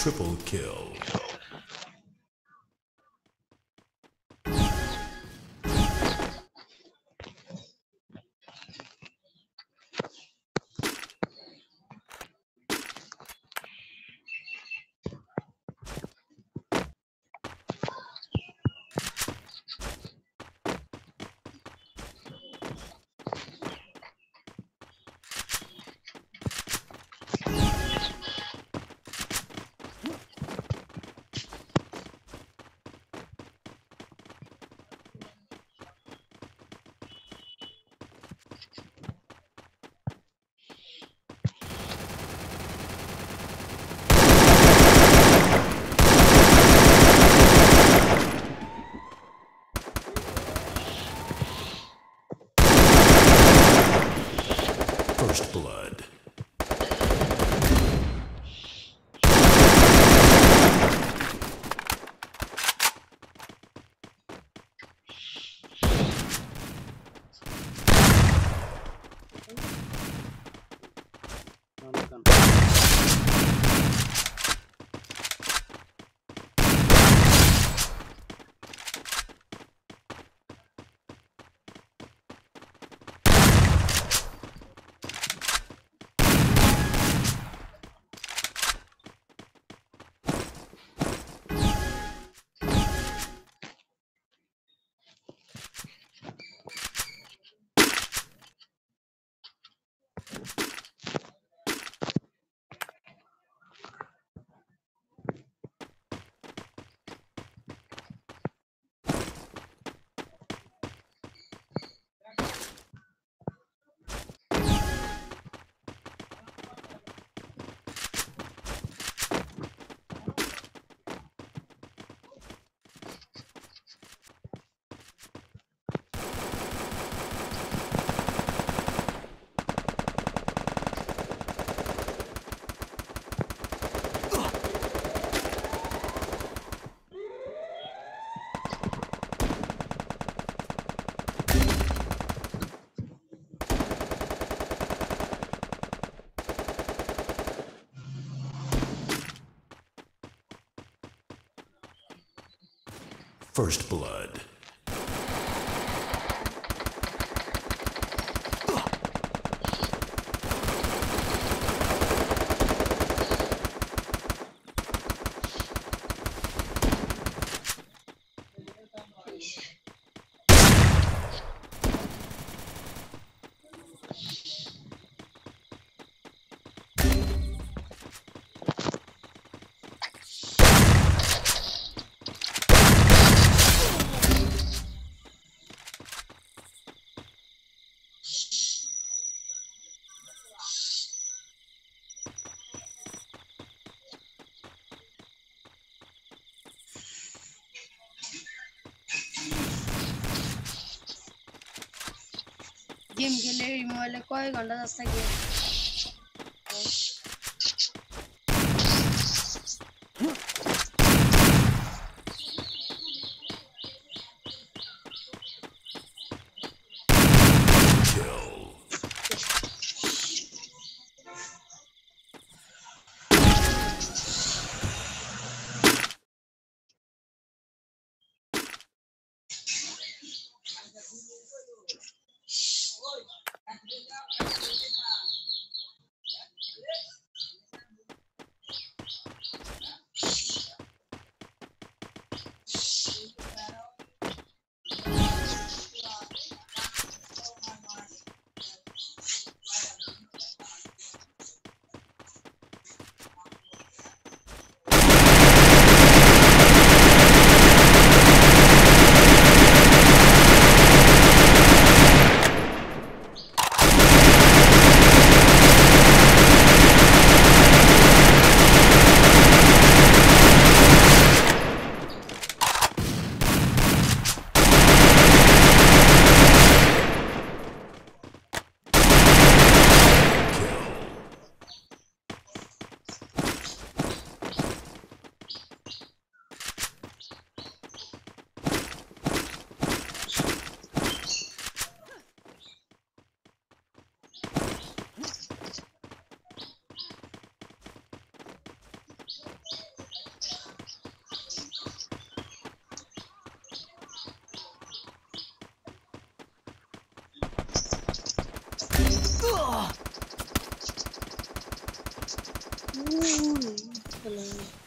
Triple kill. First blood. First blood. Game खेले रिमोले कोई घंटा जस्ता गेम Hello.